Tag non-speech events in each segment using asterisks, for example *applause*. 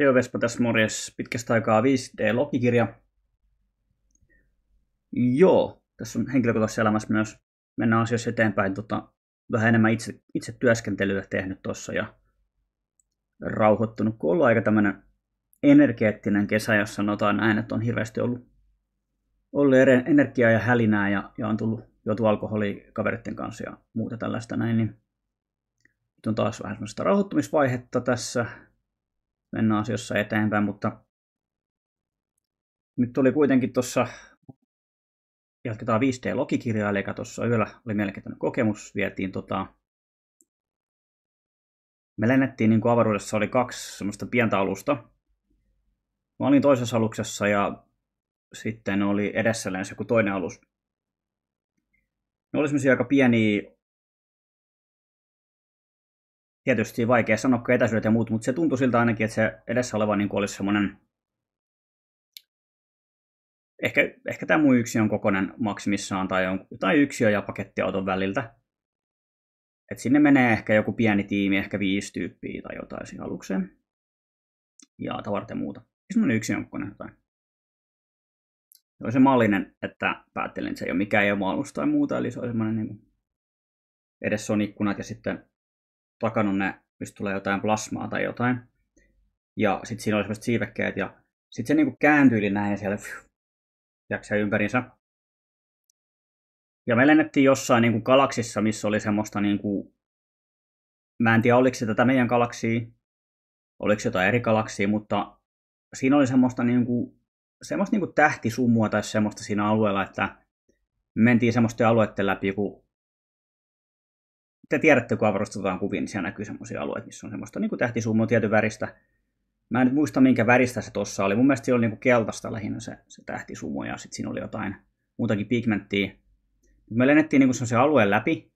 Heo Vespa tässä morjes, pitkästä aikaa 5D-logikirja. Joo, tässä on henkilökohtaisessa elämässä myös mennä asioissa eteenpäin. Tota, vähän enemmän itse, itse työskentelyä tehnyt tuossa ja rauhoittunut, kun ollut aika tämmöinen energeettinen kesä, jos sanotaan näin, että on hirveästi ollut, ollut energiaa ja hälinää ja, ja on tullut joutu alkoholi kaveritten kanssa ja muuta tällaista näin, niin nyt on taas vähän semmoista rauhoittumisvaihetta tässä. Mennään asioissa eteenpäin, mutta nyt tuli kuitenkin tuossa, jatketaan 5D-logikirjaa, eli tuossa yöllä oli mielenkiintoinen kokemus, vietiin tota, me lennettiin niin kuin avaruudessa oli kaksi semmoista pientä alusta. Mä olin toisessa aluksessa ja sitten oli edessä joku toinen alus. Ne oli semmoisia aika pieniä, tietysti vaikea sanoa, kun etäisyydet ja muut, mutta se tuntui siltä ainakin, että se edessä oleva niin olisi semmoinen, ehkä, ehkä tämä mun yksi on kokonen maksimissaan tai, on, tai yksiö ja pakettiauton väliltä. Et sinne menee ehkä joku pieni tiimi, ehkä viisi tyyppiä tai jotain siihen alukseen. Ja tavarten muuta. Semmoinen yksi on kokoinen jotain. Se oli se mallinen, että päättelin, että se ei ole mikään ilma-alus tai muuta, eli se oli semmoinen niin edessä on ikkunat ja sitten takana ne, mistä tulee jotain plasmaa tai jotain. Ja sitten siinä oli semmoiset siivekkeet ja sitten se niin kuin kääntyi näin siellä jaksoi ympärinsä. Ja me lennettiin jossain niin kuin galaksissa, missä oli semmoista, niin kuin, mä en tiedä oliko se tätä meidän galaksia, oliko se jotain eri galaksia, mutta siinä oli semmoista, niin kuin, semmoista niin kuin tähtisumua tai semmoista siinä alueella, että me mentiin semmoista alueiden läpi, kun te tiedätte, kun avaruustetaan kuvia, niin siellä näkyy semmoisia alueita, missä on semmoista niin kuin tähtisumua tietyn väristä. Mä en nyt muista, minkä väristä se tuossa oli. Mun mielestä se oli niin keltaista lähinnä se, se tähtisumu ja sitten siinä oli jotain muutakin pigmenttiä. Me lennettiin niin sen alueen läpi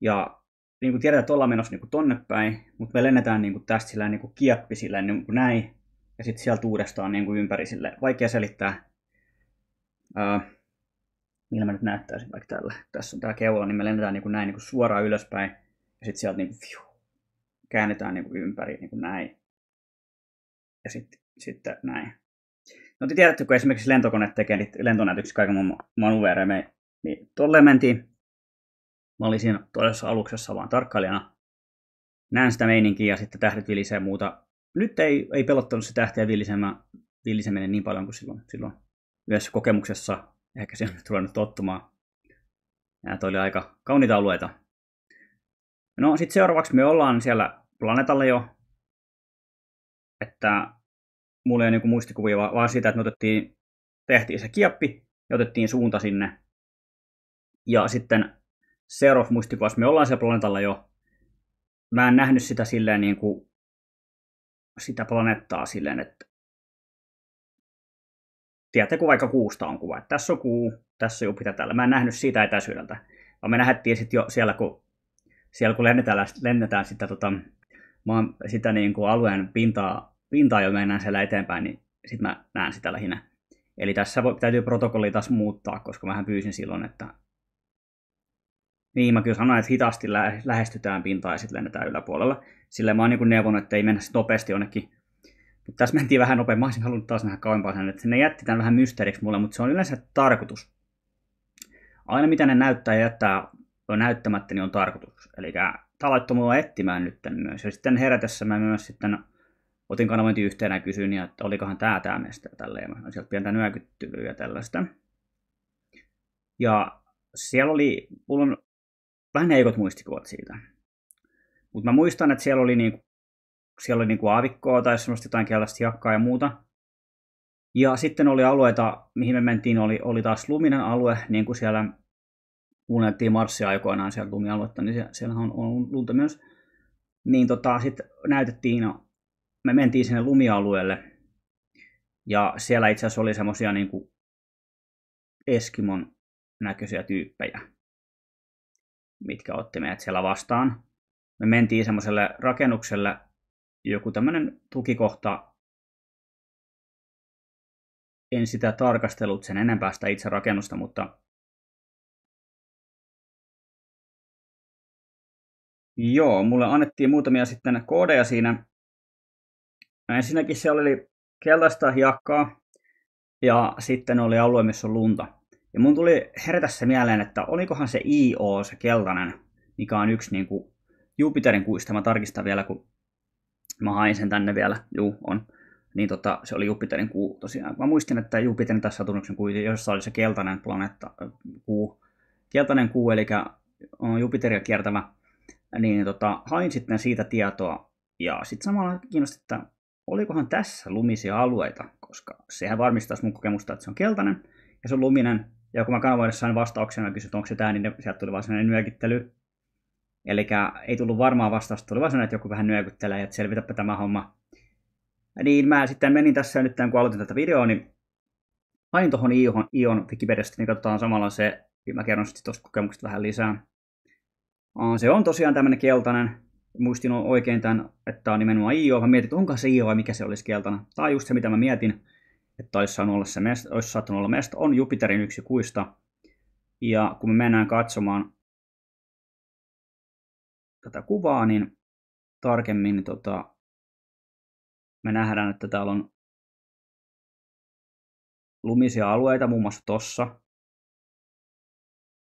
ja niin kuin tiedetään, että ollaan menossa niin tonne päin, mutta me lennetään niin tästä sillä niin kieppi sillä niin näin ja sitten sieltä uudestaan niin ympäri sille. Vaikea selittää. Uh, millä mä nyt näyttäisin vaikka tällä. Tässä on tämä keula, niin me lennetään niin kuin näin niin kuin suoraan ylöspäin ja sitten sieltä niin kuin, fiu, käännetään niin kuin ympäri niin kuin näin. Ja sitten, sitten näin. No te tiedätte, kun esimerkiksi lentokone tekee niitä lentonäytöksiä kaiken manuvereja, me niin tolleen mentiin. Mä olin siinä toisessa aluksessa vaan tarkkailijana. Näen sitä meininkiä ja sitten tähdet vilisee muuta. Nyt ei, ei pelottanut se tähtiä viliseminen niin paljon kuin silloin, silloin yhdessä kokemuksessa. Ehkä se on tullut tottumaan. Ja toi oli aika kauniita alueita. No sitten seuraavaksi me ollaan siellä planeetalla jo. Että mulla ei ole niinku muistikuvia, vaan siitä, että me otettiin, tehtiin se kieppi ja otettiin suunta sinne ja sitten Serov muistikuvassa me ollaan siellä planeetalla jo. Mä en nähnyt sitä silleen niin kuin, sitä planeettaa silleen, että tiedätte, kun vaikka kuusta on kuva, että tässä on kuu, tässä on Jupiter täällä. Mä en nähnyt siitä etäisyydeltä, vaan me nähtiin sitten jo siellä, kun, siellä, kun lennetään, lennetään sitä, tota, maan, sitä niin kuin alueen pintaa, pintaa jo mennään siellä eteenpäin, niin sitten mä näen sitä lähinnä. Eli tässä voi, täytyy protokolli taas muuttaa, koska mä pyysin silloin, että niin, mä kyllä sanoin, että hitaasti lä- lähestytään pintaa ja sitten lennetään yläpuolella. Sillä mä oon niin neuvonut, että ei mennä nopeasti jonnekin. Mutta tässä mentiin vähän nopeammin. Mä olisin halunnut taas nähdä kauempaa sen, että ne jätti tämän vähän mysteeriksi mulle, mutta se on yleensä tarkoitus. Aina mitä ne näyttää ja jättää näyttämättä, niin on tarkoitus. Eli tämä laittoi mua etsimään nyt myös. Ja sitten herätessä mä myös sitten otin kanavointi yhteen ja kysyin, että olikohan tämä tämä mesta tälleen. Mä sieltä pientä nyökyttelyä ja tällaista. Ja siellä oli, mulla on vähän heikot muistikuvat siitä. Mutta mä muistan, että siellä oli, niinku, siellä oli niinku aavikkoa tai semmoista jotain keltaista jakkaa ja muuta. Ja sitten oli alueita, mihin me mentiin, oli, oli taas luminen alue, niin kuin siellä kuunneltiin Marssia aikoinaan siellä lumialuetta, niin siellä, on, on lunta myös. Niin tota, sitten näytettiin, no, me mentiin sinne lumialueelle, ja siellä itse asiassa oli semmoisia niin Eskimon näköisiä tyyppejä mitkä otti meidät siellä vastaan. Me mentiin semmoiselle rakennukselle, joku tämmöinen tukikohta, en sitä tarkastellut sen enempää sitä itse rakennusta, mutta Joo, mulle annettiin muutamia sitten koodeja siinä, ensinnäkin siellä oli keltaista hiekkaa ja sitten oli alue, missä on lunta. Ja mun tuli herätä se mieleen, että olikohan se IO, se keltainen, mikä on yksi niin kuin Jupiterin kuista. Mä tarkistan vielä, kun mä hain sen tänne vielä. Juu, on. Niin tota, se oli Jupiterin kuu tosiaan. Mä muistin, että Jupiterin tässä Saturnuksen kuu, jossa oli se keltainen planeetta, kuu. Keltainen kuu, eli on Jupiteria kiertävä. Niin tota, hain sitten siitä tietoa. Ja sitten samalla kiinnosti, että olikohan tässä lumisia alueita, koska sehän varmistaisi mun kokemusta, että se on keltainen ja se on luminen. Ja kun mä kanavoidessa sain ja kysyin, että onko se tämä, niin sieltä tuli vaan sellainen nyökittely. Eli ei tullut varmaa vastausta, tuli vaan että joku vähän nyökyttelee, että selvitäpä tämä homma. Niin mä sitten menin tässä nyt, kun aloitin tätä videoa, niin hain tuohon Ion, Ion Wikipediasta, niin katsotaan samalla se, mä kerron sitten tuosta kokemuksesta vähän lisää. Se on tosiaan tämmöinen keltainen, muistin oikein tämän, että on nimenomaan IO. Mä mietin, että onko se IO vai mikä se olisi keltainen. Tämä on just se, mitä mä mietin, että olisi, saanut olla se mesta, olisi saattanut olla mesta. On Jupiterin yksi kuista. Ja kun me mennään katsomaan tätä kuvaa, niin tarkemmin niin tota, me nähdään, että täällä on lumisia alueita, muun muassa tossa.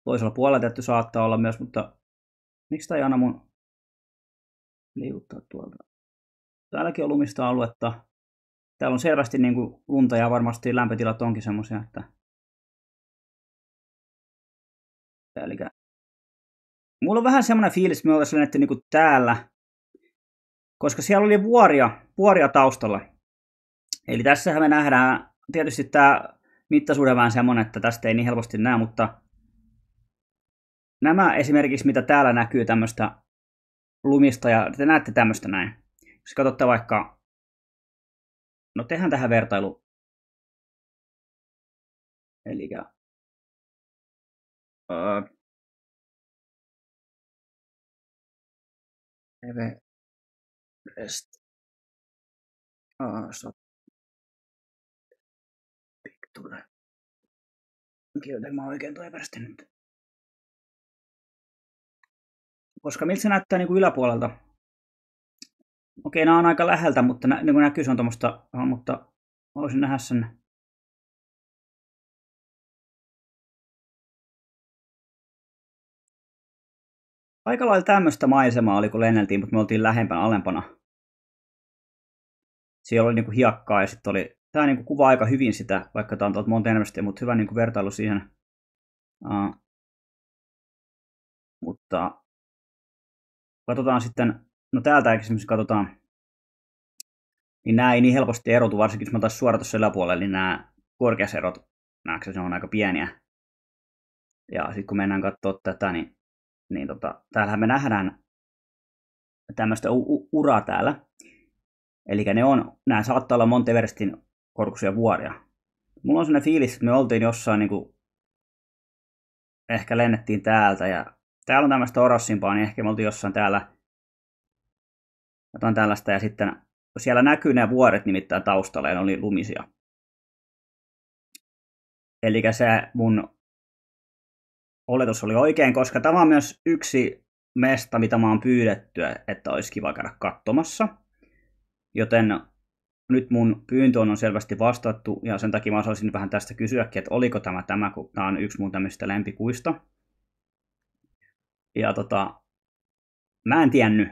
Toisella puolella tietty saattaa olla myös, mutta miksi tämä ei anna mun liikuttaa tuolta? Täälläkin on lumista aluetta. Täällä on selvästi niin kuin lunta ja varmasti lämpötilat onkin semmoisia, että Eli mulla on vähän semmoinen fiilis, että me oltaisiin lennetty niin täällä, koska siellä oli vuoria, vuoria taustalla. Eli tässähän me nähdään, tietysti tämä mittasuhde vähän semmoinen, että tästä ei niin helposti näe, mutta nämä esimerkiksi, mitä täällä näkyy tämmöistä lumista, ja te näette tämmöistä näin. Jos katsotte vaikka, no tehdään tähän vertailu. Eli Everest. Stop. Picture. Kirjoitan mä oikein tuo Everestin nyt. Koska miltä se näyttää niin kuin yläpuolelta? Okei, nämä on aika läheltä, mutta nä, niin kuin näkyy, se on tuommoista, mutta voisin nähdä sen aika lailla tämmöistä maisemaa oli, kun lenneltiin, mutta me oltiin lähempänä alempana. Siellä oli niinku hiekkaa ja sitten oli, tämä niinku kuvaa aika hyvin sitä, vaikka tämä on tuolta Montenevestä, mutta hyvä niinku vertailu siihen. Uh, mutta katsotaan sitten, no täältä esimerkiksi katsotaan, niin nämä ei niin helposti erotu, varsinkin jos mä taas suoraan tuossa yläpuolelle, niin nämä korkeuserot, näetkö se on aika pieniä. Ja sitten kun mennään katsoa tätä, niin niin tota, täällähän me nähdään tämmöistä u- uraa täällä. Eli ne on, nämä saattaa olla Monteverestin korkuisia vuoria. Mulla on sellainen fiilis, että me oltiin jossain niin kuin, ehkä lennettiin täältä ja täällä on tämmöistä orassimpaa, niin ehkä me oltiin jossain täällä jotain tällaista ja sitten siellä näkyy nämä vuoret nimittäin taustalla ja ne oli lumisia. Eli se mun oletus oli oikein, koska tämä on myös yksi mesta, mitä mä oon pyydetty, että olisi kiva käydä katsomassa. Joten nyt mun pyyntö on selvästi vastattu ja sen takia mä haluaisin vähän tästä kysyäkin, että oliko tämä tämä, kun tämä on yksi mun tämmöistä lempikuista. Ja tota, mä en tiennyt,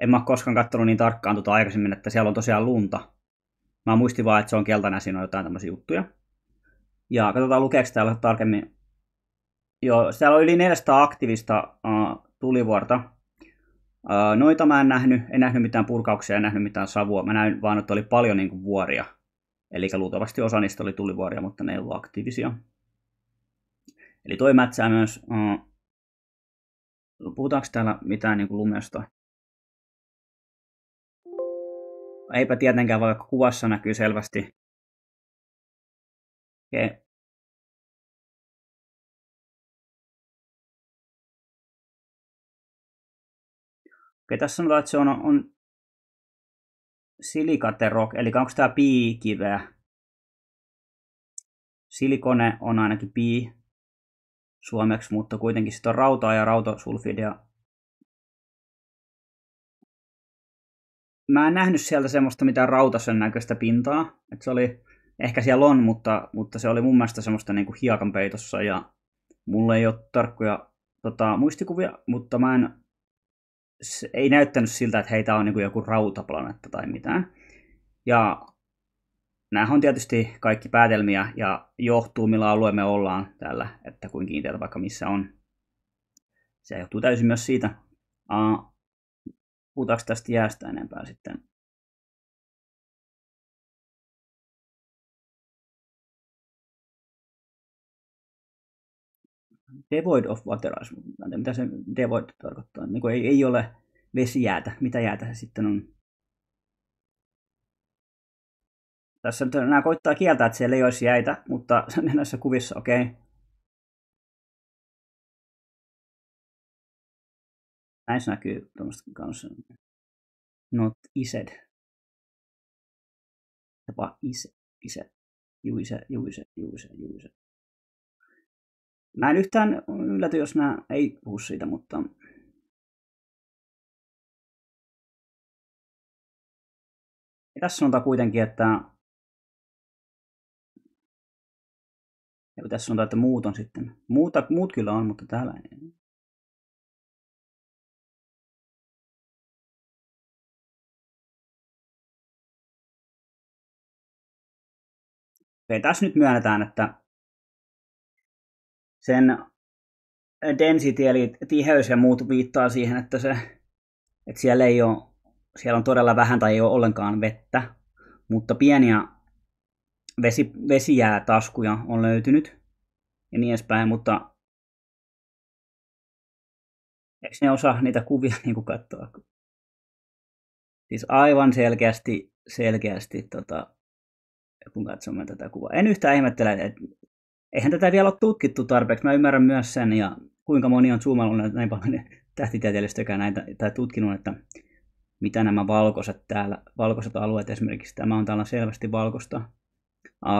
en mä koskaan katsonut niin tarkkaan tuota aikaisemmin, että siellä on tosiaan lunta. Mä muistin vaan, että se on keltainen siinä on jotain tämmöisiä juttuja. Ja katsotaan lukeeko täällä tarkemmin Joo, siellä on yli 400 aktiivista uh, tulivuorta. Uh, noita mä en nähnyt, en nähnyt mitään purkauksia, en nähnyt mitään savua. Mä näin vaan, että oli paljon niin kuin, vuoria. Eli luultavasti osa niistä oli tulivuoria, mutta ne ei ollut aktiivisia. Eli toi mätsää myös... Uh, puhutaanko täällä mitään niin kuin lumesta? Eipä tietenkään, vaikka kuvassa näkyy selvästi. Okay. Okei, tässä sanotaan, että se on, on silikaterok, eli onko tämä piikiveä? Silikone on ainakin pii suomeksi, mutta kuitenkin sitten on rautaa ja rautasulfidia. mä en nähnyt sieltä semmoista mitään rautasen näköistä pintaa. Et se oli, ehkä siellä on, mutta, mutta se oli mun mielestä semmoista niinku hiekan peitossa ja mulla ei ole tarkkoja tota, muistikuvia, mutta mä en, ei näyttänyt siltä, että heitä on niinku joku rautaplaneetta tai mitään. Ja nämä on tietysti kaikki päätelmiä ja johtuu millä alueella me ollaan täällä, että kuinka kiinteätä vaikka missä on. Se johtuu täysin myös siitä. Uh, puhutaanko tästä jäästä enempää sitten? Devoid of water Mitä se devoid tarkoittaa? Niin kuin ei, ei ole vesijäätä. Mitä jäätä se sitten on? Tässä nyt nämä koittaa kieltää, että siellä ei olisi jäitä, mutta *laughs* näissä kuvissa, okei. Okay. Näissä näkyy tuommoista kanssa. Not ised. Jopa ise, ise. Juise, juise, juise, juise. Mä en yhtään ylläty, jos nämä ei puhu siitä, mutta ja tässä sanotaan kuitenkin, että ja tässä sanotaan, että muut on sitten. Muuta, muut kyllä on, mutta täällä ei. Okei, tässä nyt myönnetään, että sen density eli tiheys ja muut viittaa siihen, että, se, että siellä, ei ole, siellä on todella vähän tai ei ole ollenkaan vettä, mutta pieniä vesi, vesijäätaskuja on löytynyt ja niin edespäin, mutta eikö ne osaa niitä kuvia *laughs* niin kuin katsoa? Siis aivan selkeästi, selkeästi tota, kun katsomme tätä kuvaa. En yhtään ihmettele, että eihän tätä vielä ole tutkittu tarpeeksi. Mä ymmärrän myös sen, ja kuinka moni on zoomannut näin paljon *laughs* tähtitieteellistäkään näitä, tai tutkinut, että mitä nämä valkoiset täällä, valkoiset alueet esimerkiksi, tämä on täällä selvästi valkoista.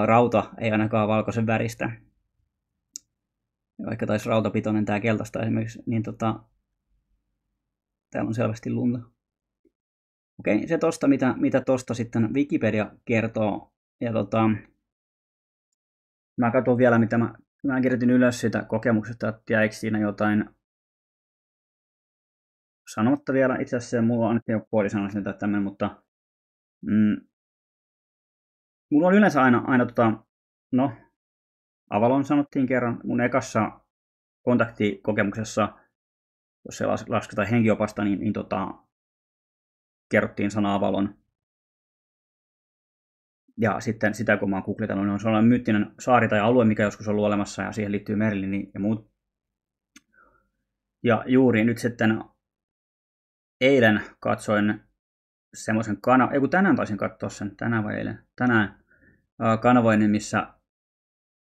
Rauta ei ainakaan valkoisen väristä. Vaikka taisi rautapitoinen tämä keltaista esimerkiksi, niin tota, täällä on selvästi lunta. Okei, se tosta, mitä, mitä tosta sitten Wikipedia kertoo. Ja tota, mä katson vielä, mitä mä, mä kirjoitin ylös sitä kokemuksesta, että jäikö siinä jotain sanomatta vielä. Itse asiassa mulla on jo puoli sanoa tai tämmöinen, mutta mm, mulla on yleensä aina, aina tota, no, Avalon sanottiin kerran mun ekassa kontaktikokemuksessa, jos se lasketaan henkiopasta, niin, niin tota, kerrottiin sana Avalon. Ja sitten sitä, kun mä oon googletannut, niin on sellainen myyttinen saari tai alue, mikä joskus on ollut olemassa, ja siihen liittyy Merlin ja muut. Ja juuri nyt sitten eilen katsoin semmoisen kana, ei kun tänään taisin katsoa sen, tänään vai eilen, tänään kanavoinnin, missä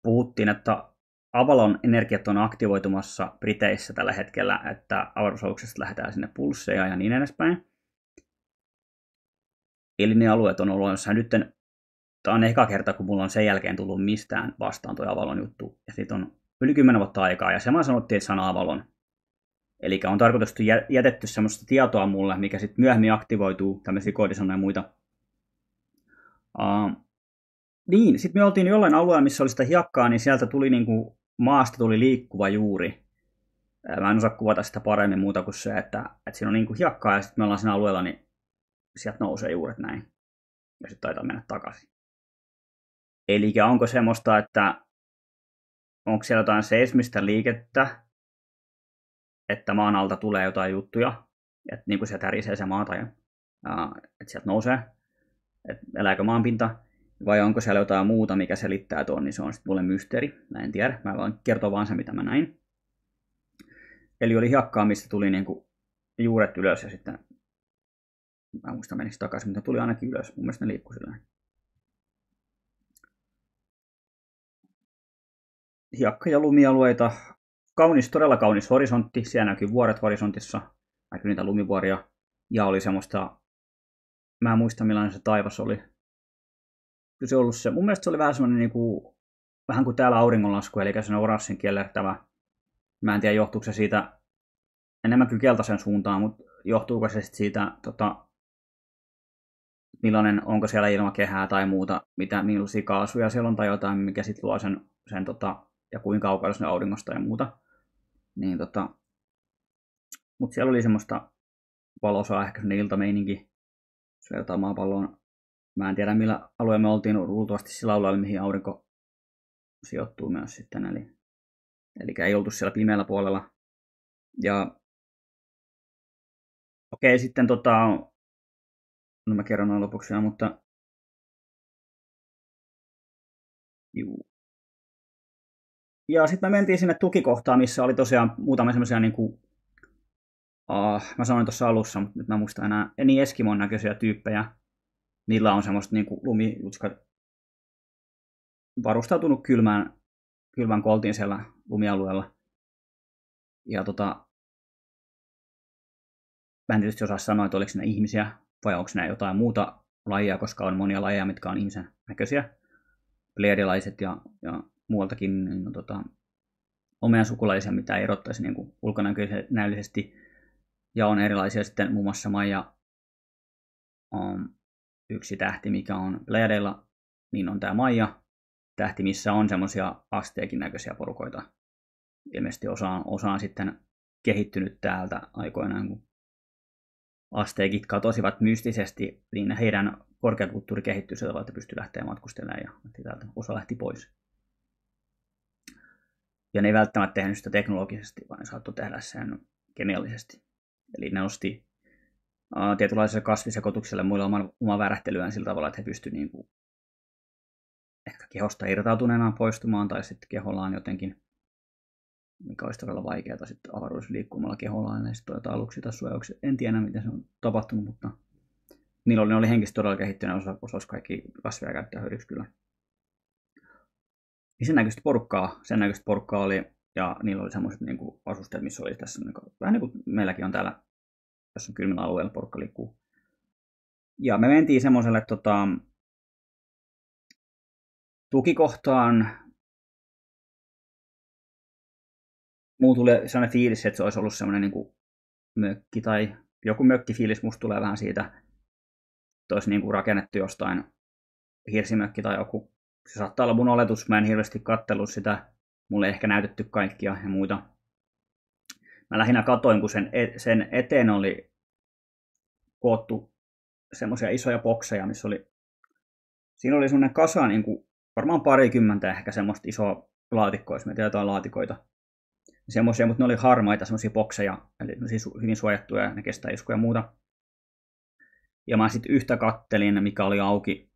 puhuttiin, että Avalon energiat on aktivoitumassa Briteissä tällä hetkellä, että avaruusaluksesta lähdetään sinne pulsseja ja niin edespäin. Eli ne alueet on ollut jossa nyt Tämä on eka kerta, kun mulla on sen jälkeen tullut mistään vastaan tuo Avalon juttu. Ja siitä on yli 10 vuotta aikaa, ja sama sanottiin, että sana Avalon. Eli on tarkoitettu jätetty semmoista tietoa mulle, mikä sitten myöhemmin aktivoituu, tämmöisiä koodisanoja ja muita. Uh, niin, sitten me oltiin jollain alueella, missä oli sitä hiekkaa, niin sieltä tuli niinku, maasta tuli liikkuva juuri. Mä en osaa kuvata sitä paremmin muuta kuin se, että, että siinä on niinku hiekkaa ja sitten me ollaan siinä alueella, niin sieltä nousee juuret näin. Ja sitten taitaa mennä takaisin. Eli onko semmoista, että onko siellä jotain seismistä liikettä, että maan alta tulee jotain juttuja, että niin kuin sieltä härisee se maa tai että sieltä nousee, että elääkö maanpinta, vai onko siellä jotain muuta, mikä selittää tuon, niin se on sitten mulle mysteeri. Mä en tiedä, mä voin kertoa vaan se, mitä mä näin. Eli oli hiekkaa, mistä tuli niinku juuret ylös ja sitten, mä muistan menikö takaisin, mutta tuli ainakin ylös. Mun mielestä ne liikkui silleen. Hiekka- ja lumialueita. Kaunis, todella kaunis horisontti. Siellä näkyy vuoret horisontissa. Näkyy niitä lumivuoria. Ja oli semmoista, mä en muista millainen se taivas oli. Kyllä se ollut se, mun mielestä se oli vähän semmoinen niin kuin, vähän kuin täällä auringonlasku, eli se oranssin kiellertävä. Mä en tiedä, johtuuko se siitä enemmän kyllä keltaisen suuntaan, mutta johtuuko se siitä tota, millainen, onko siellä ilmakehää tai muuta, mitä, millaisia kaasuja siellä on tai jotain, mikä sitten luo sen, sen tota, ja kuinka kaukana se auringosta ja muuta. Niin tota, mutta siellä oli semmoista valosaa ehkä semmoinen iltameininki, vertaa maapalloon. Mä en tiedä millä alueella me oltiin, luultavasti sillä alueella, mihin aurinko sijoittuu myös sitten, eli, eli ei oltu siellä pimeällä puolella. Ja okei, okay, sitten tota, no mä kerron noin lopuksi mutta juu. Ja sitten me mentiin sinne tukikohtaan, missä oli tosiaan muutamia semmoisia niin kuin, uh, mä sanoin tuossa alussa, mutta nyt mä muistan enää, niin Eskimon näköisiä tyyppejä. Niillä on semmoista niin kuin lumijutskat varustautunut kylmään, kylmän koltiin siellä lumialueella. Ja tota, mä en tietysti osaa sanoa, että oliko ne ihmisiä vai onko ne jotain muuta lajia, koska on monia lajeja, mitkä on ihmisen näköisiä. Pleiadilaiset ja, ja muualtakin niin, no, tota, omia sukulaisia, mitä erottaisi niin kuin ulkonäköisesti. Ja on erilaisia sitten muun muassa Maija on yksi tähti, mikä on Pleiadeilla, niin on tämä Maija tähti, missä on semmoisia asteekin näköisiä porukoita. Ilmeisesti osa, osa on sitten kehittynyt täältä aikoinaan, kun asteekit katosivat mystisesti, niin heidän korkeakulttuuri kehittyi että pystyi lähteä matkustelemaan ja täältä osa lähti pois. Ja ne ei välttämättä tehnyt sitä teknologisesti, vaan ne saattoi tehdä sen kemiallisesti. Eli ne nosti uh, tietynlaiselle kasvisekoitukselle muille oman, oman värähtelyään sillä tavalla, että he pystyivät niin kuin, ehkä kehosta irtautuneena poistumaan tai sitten kehollaan jotenkin, mikä olisi todella vaikeaa sitten avaruudessa liikkumalla kehollaan ja sitten aluksi tai suojauksia. En tiedä, miten se on tapahtunut, mutta niillä oli, ne oli henkisesti todella kehittyneet, osa, osasi kaikki kasveja käyttää hyödyksi kyllä. Niin sen näköistä porukkaa, sen näköistä porukkaa oli, ja niillä oli semmoiset niin kuin, asusteet, missä oli tässä, niin kuin, vähän niin kuin meilläkin on täällä, tässä on kylmillä alueella porukka liikkuu. Ja me mentiin semmoiselle tota, tukikohtaan. Muu tuli sellainen fiilis, että se olisi ollut semmoinen niin kuin mökki tai joku mökkifiilis, musta tulee vähän siitä, että olisi niin kuin rakennettu jostain hirsimökki tai joku se saattaa olla mun oletus, mä en hirveästi kattellut sitä, mulle ei ehkä näytetty kaikkia ja muita. Mä lähinnä katoin, kun sen, e- sen eteen oli koottu semmoisia isoja bokseja, missä oli, siinä oli semmoinen kasa, niin kuin, varmaan parikymmentä ehkä semmoista isoa laatikkoa, jos me jotain laatikoita. Semmoisia, mutta ne oli harmaita semmoisia bokseja, eli hyvin suojattuja ja ne kestää iskuja ja muuta. Ja mä sitten yhtä kattelin, mikä oli auki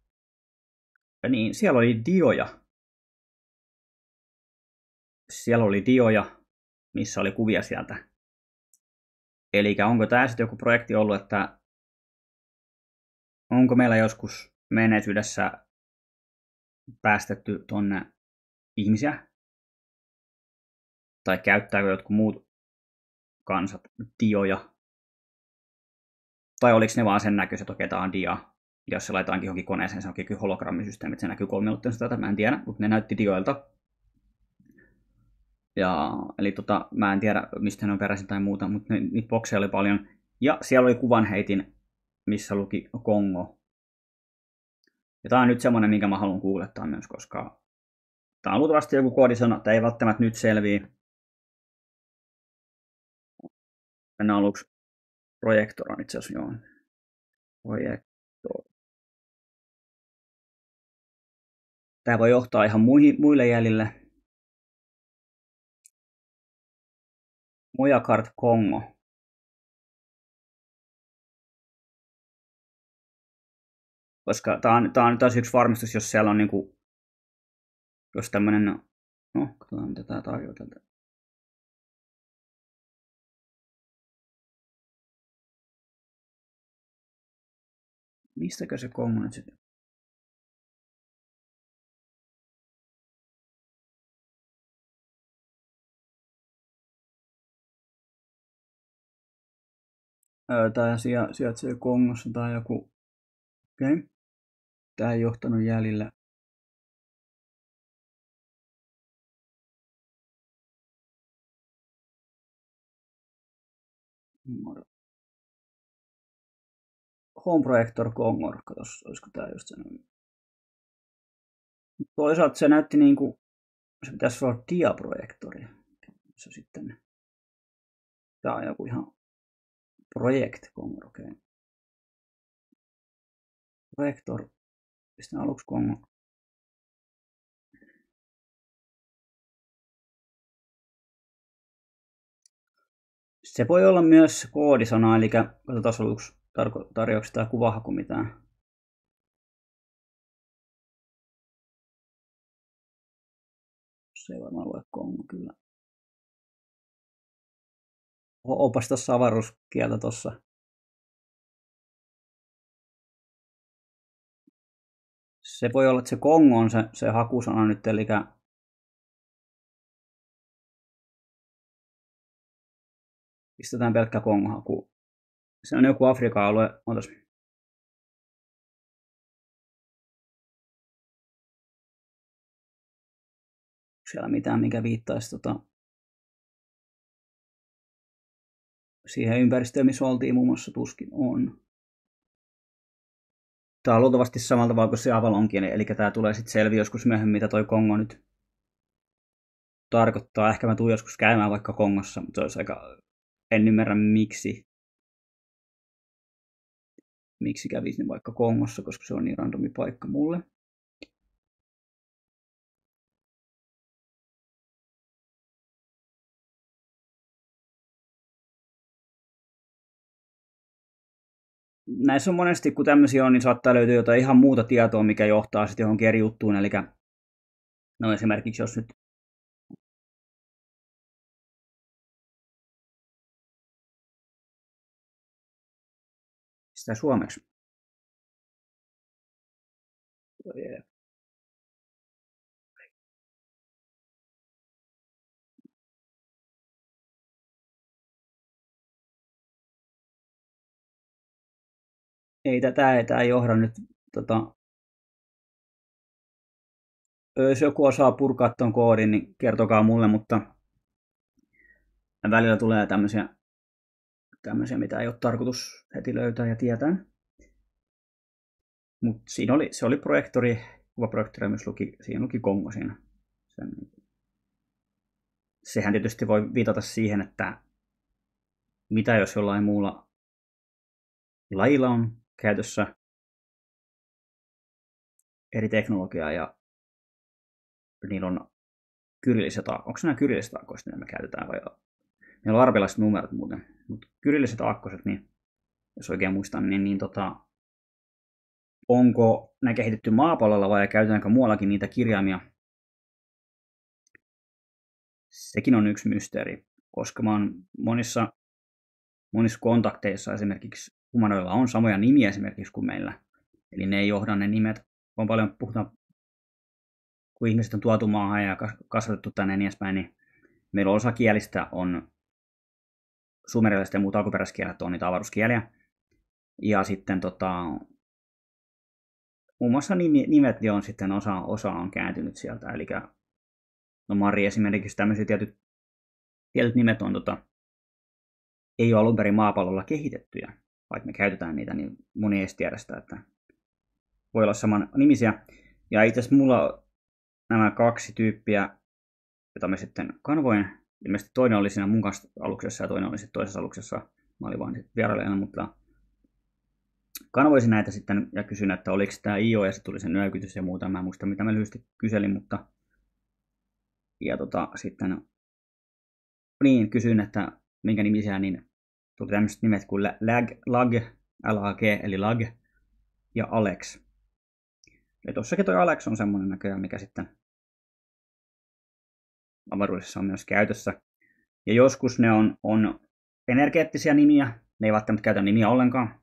niin siellä oli dioja. Siellä oli dioja, missä oli kuvia sieltä. Eli onko tämä sitten joku projekti ollut, että onko meillä joskus menneisyydessä päästetty tonne ihmisiä? Tai käyttääkö jotkut muut kansat dioja? Tai oliko ne vaan sen näköiset, että okei, tämä on dia, jos se laitaankin johonkin koneeseen, se onkin kyllä hologrammisysteemi, että se näkyy kolmiulotteisesti tätä, mä en tiedä, mutta ne näytti dioilta. Ja, eli tota, mä en tiedä, mistä ne on peräisin tai muuta, mutta ne, niitä bokseja oli paljon. Ja siellä oli kuvanheitin, missä luki Kongo. Ja tää on nyt semmonen, minkä mä haluan kuulettaa myös, koska tää on luultavasti joku koodisana, että ei välttämättä nyt selviä. Mennään aluksi projektoron itse asiassa, joo. Projektor. Tämä voi johtaa ihan muihin, muille jäljille. Mojakart Kongo. Koska tämä on, tämä on taas yksi varmistus, jos siellä on niinku, jos tämmöinen, no, katsotaan mitä tämä tarjoaa tältä. Mistäkö se Kongo nyt sitten Tämä sijaitsee Kongossa tai joku. Okei. Okay. Tämä ei johtanut jäljille. Home Projector Kongor, katsos, olisiko tämä just se. Toisaalta se näytti niin kuin, se pitäisi olla diaprojektori. Se sitten, tämä on joku ihan projekt Kongor, okei. Okay. Projektor, pistän aluksi Kongor. Se voi olla myös koodisana, eli katsotaan aluksi tarjoako tämä kuvahaku mitään. Se ei varmaan lue Kongo Opas tuossa avaruuskieltä tuossa. Se voi olla, että se Kongo on se, se hakusana nyt, eli pistetään pelkkä kongohaku. Se on joku Afrikan alue. Ootas. siellä mitään, mikä viittaisi tota, siihen ympäristöön, missä oltiin muun muassa tuskin on. Tämä on luultavasti samalta tavalla kuin se Avalonkin, eli tämä tulee sitten selvi joskus myöhemmin, mitä toi Kongo nyt tarkoittaa. Ehkä mä tuun joskus käymään vaikka Kongossa, mutta se olisi aika en ymmärrä miksi. Miksi kävisin vaikka Kongossa, koska se on niin randomi paikka mulle. Näissä on monesti, kun tämmöisiä on, niin saattaa löytyä jotain ihan muuta tietoa, mikä johtaa sitten johonkin eri juttuun. Eli no esimerkiksi jos nyt sitä suomeksi. Ei tätä tämä ei johda nyt tota, jos joku osaa purkaa tuon koodin, niin kertokaa mulle, mutta välillä tulee tämmöisiä tämmöisiä, mitä ei ole tarkoitus heti löytää ja tietää. Mutta siinä oli, se oli projektori, kuvaprojektori, myös luki, siinä luki Kongo siinä. Sen, sehän tietysti voi viitata siihen, että mitä jos jollain muulla lajilla on käytössä eri teknologiaa ja niillä on kyrilliset, onko nämä kyrilliset akoista, me käytetään vai Meillä on arvelaiset numerot muuten. Mutta kyrilliset aakkoset, niin jos oikein muistan, niin, niin tota, onko ne kehitetty maapallolla vai käytetäänkö muuallakin niitä kirjaimia? Sekin on yksi mysteeri, koska mä oon monissa, monissa kontakteissa esimerkiksi humanoilla on samoja nimiä esimerkiksi kuin meillä. Eli ne ei johda ne nimet. On paljon puhutaan, kun ihmiset on tuotu maahan ja kasvatettu tänne niin edespäin, niin meillä osa kielistä on sumerilaiset ja muut alkuperäiskielet on niitä avaruuskieliä. Ja sitten tota, muun muassa nimet on sitten osa, osa on kääntynyt sieltä. Eli no Mari esimerkiksi tämmöiset tietyt, tietyt nimet on tota, ei ole alun perin maapallolla kehitettyjä, vaikka me käytetään niitä, niin moni ei edes tiedä sitä, että voi olla saman nimisiä. Ja itse asiassa mulla nämä kaksi tyyppiä, joita me sitten kanvoin, ilmeisesti toinen oli siinä mun kanssa aluksessa ja toinen oli sitten toisessa aluksessa. Mä olin vain vierailijana, mutta kanavoisin näitä sitten ja kysyin, että oliko tämä IO ja sitten tuli se nyökytys ja muuta. Mä en muista, mitä mä lyhyesti kyselin, mutta ja tota, sitten niin, kysyin, että minkä nimisiä, niin tuli tämmöiset nimet kuin Lag, Lag, LAG, eli Lag, ja Alex. Ja tossakin toi Alex on semmoinen näköjään, mikä sitten avaruudessa on myös käytössä. Ja joskus ne on, on energeettisiä nimiä, ne ei välttämättä käytä nimiä ollenkaan.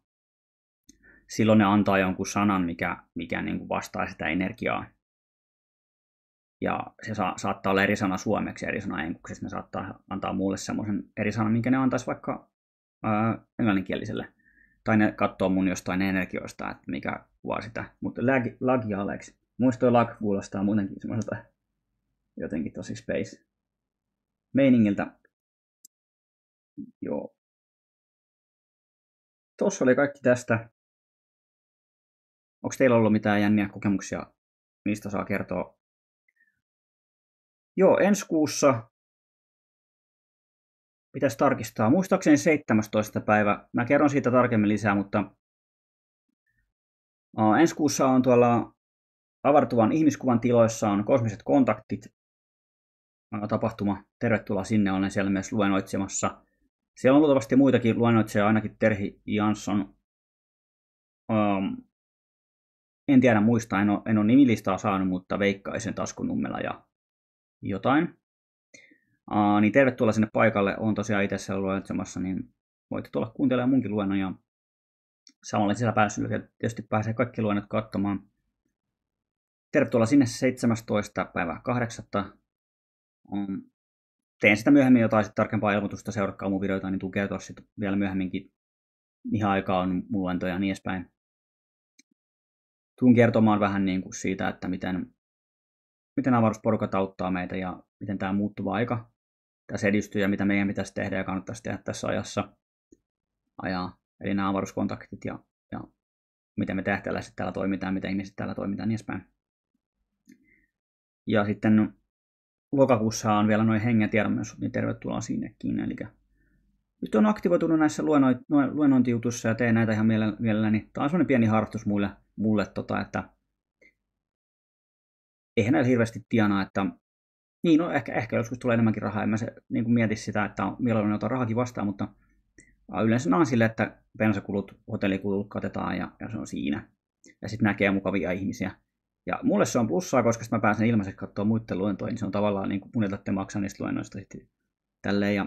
Silloin ne antaa jonkun sanan, mikä, mikä niin kuin vastaa sitä energiaa. Ja se sa- saattaa olla eri sana suomeksi eri sana enkuksessa. Ne saattaa antaa muulle semmoisen eri sanan, minkä ne antaisi vaikka ää, englanninkieliselle. Tai ne katsoo mun jostain energioista, että mikä kuvaa sitä. Mutta lag, lag ja Alex. Muista lag kuulostaa muutenkin semmoiselta jotenkin tosi space meiningiltä. Joo. Tuossa oli kaikki tästä. onko teillä ollut mitään jänniä kokemuksia, mistä saa kertoa? Joo, ensi kuussa pitäisi tarkistaa. Muistaakseni 17. päivä. Mä kerron siitä tarkemmin lisää, mutta ensi kuussa on tuolla avartuvan ihmiskuvan tiloissa on kosmiset kontaktit tapahtuma. Tervetuloa sinne, olen siellä myös luennoitsemassa. Siellä on luultavasti muitakin luennoitsijia, ainakin Terhi Jansson. Um, en tiedä muista, en ole, en ole nimilistaa saanut, mutta veikkaisen taskunummella ja jotain. Niin tervetuloa sinne paikalle. Olen tosiaan itse siellä luennoitsemassa, niin voitte tulla kuuntelemaan munkin luennon ja samalla siellä ja tietysti pääsee kaikki luennot katsomaan. Tervetuloa sinne 17. päivä 8. Um, teen sitä myöhemmin jotain sit tarkempaa ilmoitusta, seuratkaa mun videoita, niin tuu kertoa sitten vielä myöhemminkin, mihin aikaa on luentoja ja niin edespäin. Tuun kertomaan vähän niin kuin siitä, että miten, miten avaruusporukat auttaa meitä ja miten tämä muuttuva aika tässä edistyy ja mitä meidän pitäisi tehdä ja kannattaisi tehdä tässä ajassa. Ajaa. Eli nämä avaruuskontaktit ja, ja miten me tähtäläiset täällä toimitaan, miten ihmiset täällä toimitaan niin edespäin. Ja sitten lokakuussa on vielä noin hengetiedonmessut, niin tervetuloa sinnekin. Eli nyt on aktivoitunut näissä luennointijutuissa ja teen näitä ihan mielelläni. Tämä on sellainen pieni harrastus mulle, mulle tota, että eihän näillä hirveästi tienaa, että niin, no ehkä, ehkä joskus tulee enemmänkin rahaa, en mä se, niin kuin mieti sitä, että on mielelläni ottaa rahakin vastaan, mutta yleensä on sille, että bensakulut, hotellikulut katetaan ja, ja se on siinä. Ja sitten näkee mukavia ihmisiä. Ja mulle se on plussaa, koska mä pääsen ilmaiseksi katsoa muiden luentoja, niin se on tavallaan niin kuin mun ei maksaa niistä luennoista sitten tälleen. Ja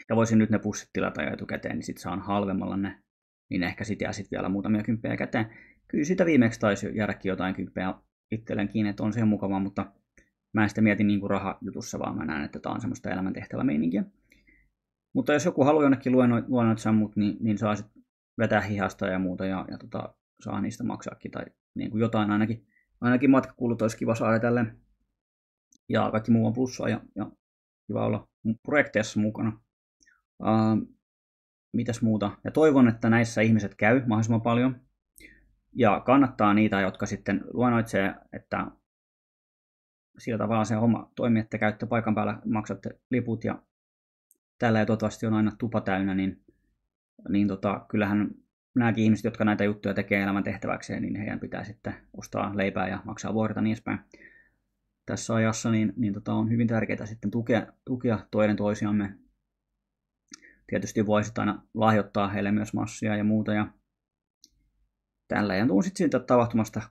ehkä voisin nyt ne pussit tilata jo etukäteen, niin sitten saan halvemmalla ne. Niin ehkä sitten jää sitten vielä muutamia kymppejä käteen. Kyllä sitä viimeksi taisi jäädäkin jotain kymppejä itselleen kiinni, että on se mukavaa, mutta mä en sitä mieti niin kuin rahajutussa, vaan mä näen, että tämä on semmoista elämäntehtävämeininkiä. Mutta jos joku haluaa jonnekin luennoit sammut, niin, niin saa sitten vetää hihasta ja muuta ja, ja tota, saa niistä maksaakin tai niin kuin jotain ainakin. Ainakin matkakulut olisi kiva saada tälle. Ja kaikki muu on plussaa ja, ja kiva olla projekteissa mukana. Uh, mitäs muuta? Ja toivon, että näissä ihmiset käy mahdollisimman paljon. Ja kannattaa niitä, jotka sitten luennoitsee, että sillä tavalla se homma toimii, että käytte paikan päällä, maksatte liput ja tällä ja toivottavasti on aina tupa täynnä, niin, niin tota, kyllähän nämäkin ihmiset, jotka näitä juttuja tekee elämän tehtäväkseen, niin heidän pitää sitten ostaa leipää ja maksaa vuorita niin edespäin. Tässä ajassa niin, niin tota, on hyvin tärkeää sitten tukea, tukea toinen toisiamme. Tietysti voisit aina lahjoittaa heille myös massia ja muuta. Ja tällä ja tuun sitten siitä tapahtumasta,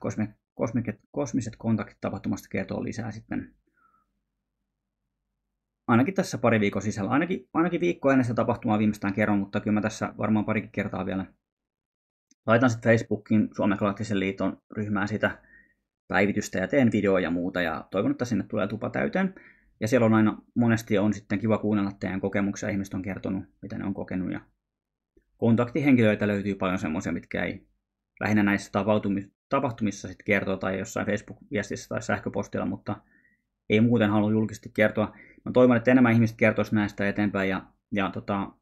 kosmiset, kosmiset kontaktit tapahtumasta kertoo lisää sitten ainakin tässä pari viikon sisällä. Ainakin, ainakin viikko ennen sitä tapahtumaa viimeistään kerron, mutta kyllä mä tässä varmaan parikin kertaa vielä laitan sitten Facebookin Suomen Galaktisen liiton ryhmään sitä päivitystä ja teen videoja ja muuta ja toivon, että sinne tulee tupa täyteen. Ja siellä on aina monesti on sitten kiva kuunnella teidän kokemuksia, ihmiset on kertonut, mitä ne on kokenut ja kontaktihenkilöitä löytyy paljon semmoisia, mitkä ei lähinnä näissä tapahtumissa sitten kertoa tai jossain Facebook-viestissä tai sähköpostilla, mutta ei muuten halua julkisesti kertoa. Mä toivon, että enemmän ihmiset kertoisi näistä eteenpäin ja, ja tota,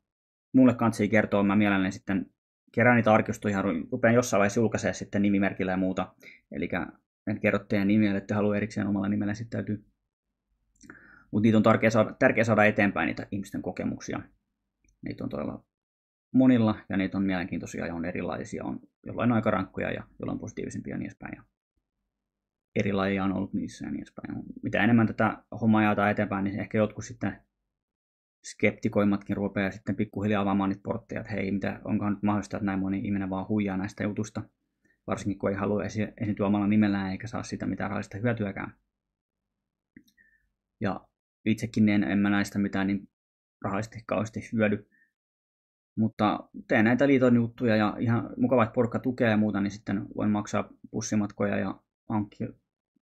mulle kansi kertoa, mä mielelläni sitten kerään niitä arkistoja, rupean jossain vaiheessa julkaisemaan sitten nimimerkillä ja muuta. Eli en kerro teidän nimiä, että haluaa erikseen omalla nimellä sitten täytyy. Mutta niitä on tärkeää saada, tärkeää saada eteenpäin niitä ihmisten kokemuksia. Niitä on todella monilla ja niitä on mielenkiintoisia ja on erilaisia. On jollain aika rankkoja ja jollain positiivisempia ja niin edespäin. Ja eri lajeja on ollut niissä ja niin edespäin. Mitä enemmän tätä hommaa jaetaan eteenpäin, niin ehkä jotkut sitten skeptikoimmatkin rupeaa sitten pikkuhiljaa avaamaan niitä portteja, että hei, mitä, onkohan nyt mahdollista, että näin moni ihminen vaan huijaa näistä jutusta, varsinkin kun ei halua esi- esiintyä omalla nimellään eikä saa sitä mitään rahallista hyötyäkään. Ja itsekin en, en mä näistä mitään niin rahallisesti kauheasti hyödy, mutta teen näitä liiton juttuja ja ihan mukavaa, että porukka tukee ja muuta, niin sitten voin maksaa bussimatkoja ja hankkia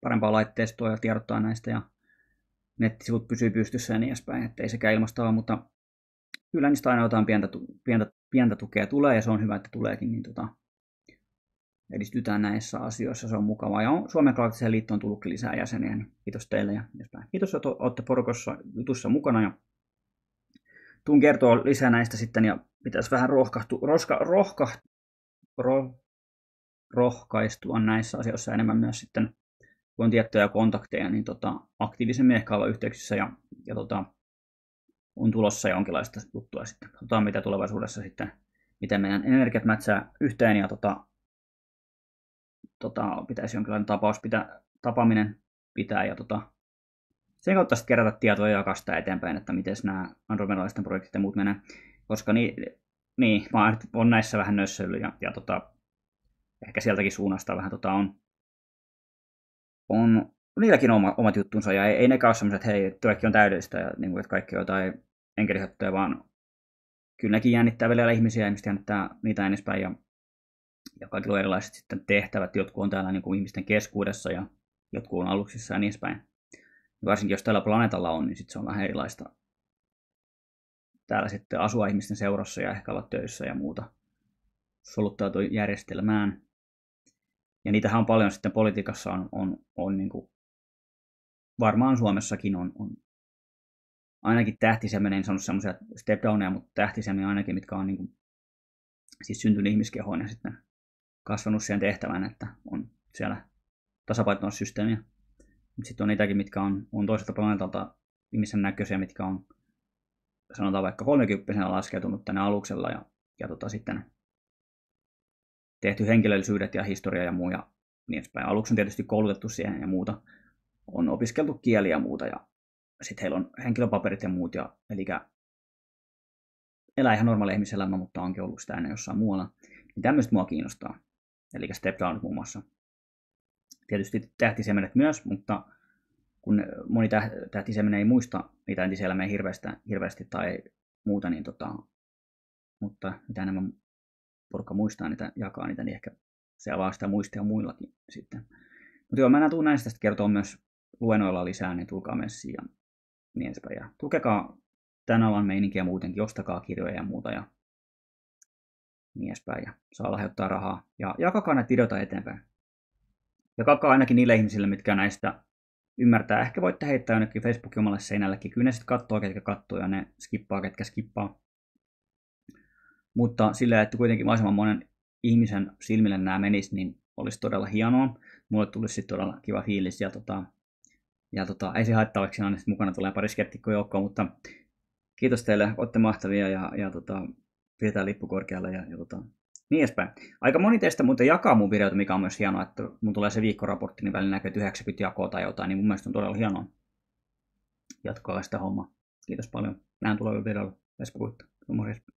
parempaa laitteistoa ja tiedottaa näistä ja nettisivut pysyy pystyssä ja niin edespäin, ettei sekään ilmasta ole, mutta kyllä niistä aina jotain pientä, pientä, pientä tukea tulee ja se on hyvä, että tuleekin, niin tota, edistytään näissä asioissa, se on mukavaa. Ja on Suomen Galaktiseen liittoon tullutkin lisää jäseniä, niin kiitos teille ja edespäin. Kiitos, että olette porukossa jutussa mukana ja tuun kertoa lisää näistä sitten ja pitäisi vähän rohkahtu, roska, rohka, ro, rohkaistua näissä asioissa enemmän myös sitten, kun on tiettyjä kontakteja, niin tota, aktiivisemmin ehkä olla yhteyksissä ja, ja tota, on tulossa jonkinlaista juttua sitten. Katsotaan mitä tulevaisuudessa sitten, miten meidän energiat mätsää yhteen ja tota, tota, pitäisi jonkinlainen tapaus pitää, tapaaminen pitää ja tota, sen kautta sitten kerätä tietoa ja jakaa sitä eteenpäin, että miten nämä andromedalaisten projektit ja muut menee. Koska niin, niin mä on näissä vähän nössöily ja, ja tota, ehkä sieltäkin suunnasta vähän tota on, on niilläkin oma, omat juttunsa ja ei, ei nekään ole semmoiset, että hei, kaikki on täydellistä ja niin kuin, että kaikki on jotain enkelihöttöjä, vaan kyllä nekin jännittää vielä ihmisiä ihmiset jännittää niitä edespäin ja, ja kaikilla on erilaiset sitten tehtävät, jotkut on täällä niin kuin ihmisten keskuudessa ja jotkut on aluksissa ja niin edespäin. Varsinkin jos tällä planeetalla on, niin sitten se on vähän erilaista täällä sitten asua ihmisten seurassa ja ehkä olla töissä ja muuta soluttautua järjestelmään. Ja niitähän on paljon sitten politiikassa on, on, on niin kuin, varmaan Suomessakin on, on ainakin tähtisemmin, en sanonut semmoisia step downeja, mutta tähtisemmin ainakin, mitkä on niin kuin, siis syntynyt ihmiskehoon ja sitten kasvanut siihen tehtävään, että on siellä tasapainoa systeemiä. Sitten on niitäkin, mitkä on, on toiselta planeetalta ihmisen näköisiä, mitkä on sanotaan vaikka 30 laskeutunut tänne aluksella ja, ja tota, sitten tehty henkilöllisyydet ja historia ja muu ja niin edespäin. Aluksi on tietysti koulutettu siihen ja muuta. On opiskeltu kieliä ja muuta ja sitten heillä on henkilöpaperit ja muut. Ja, eli elää ihan normaali ihmiselämä, mutta onkin ollut sitä ennen jossain muualla. Niin tämmöistä mua kiinnostaa. Eli step down muun muassa. Tietysti tähtisiemenet myös, mutta kun moni tähtisiemen ei muista niitä entisielämiä hirveästi, hirveästi tai muuta, niin tota, mutta mitä enemmän porukka muistaa niitä, jakaa niitä, niin ehkä se avaa sitä muistia muillakin sitten. Mutta joo, mä enää tuun näistä kertoa myös luennoilla lisää, niin tulkaa messiin ja niin edespäin. Ja tukekaa tämän alan meininkiä muutenkin, ostakaa kirjoja ja muuta ja niin edespäin. Ja saa lahjoittaa rahaa. Ja jakakaa näitä videoita eteenpäin. Jakakaa ainakin niille ihmisille, mitkä näistä ymmärtää. Ehkä voitte heittää jonnekin Facebook omalle seinällekin. Kyllä ne sitten katsoo, ketkä katsoo ja ne skippaa, ketkä skippaa. Mutta sillä, että kuitenkin mahdollisimman monen ihmisen silmille nämä menisi, niin olisi todella hienoa. Mulle tulisi sitten todella kiva fiilis ja, tota, ja tota, ei se haittaa, vaikka siinä on mukana tulee pari skeptikkoa joukkoa, mutta kiitos teille, olette mahtavia ja, ja tota, pidetään lippu korkealla ja, ja tota, niin edespäin. Aika moni teistä muuten jakaa mun videoita, mikä on myös hienoa, että mun tulee se viikkoraportti, niin välillä näkyy 90 jakoa tai jotain, niin mun mielestä on todella hienoa. Jatkaa sitä hommaa. Kiitos paljon. Näin tulee videolla. Vespa Morjens.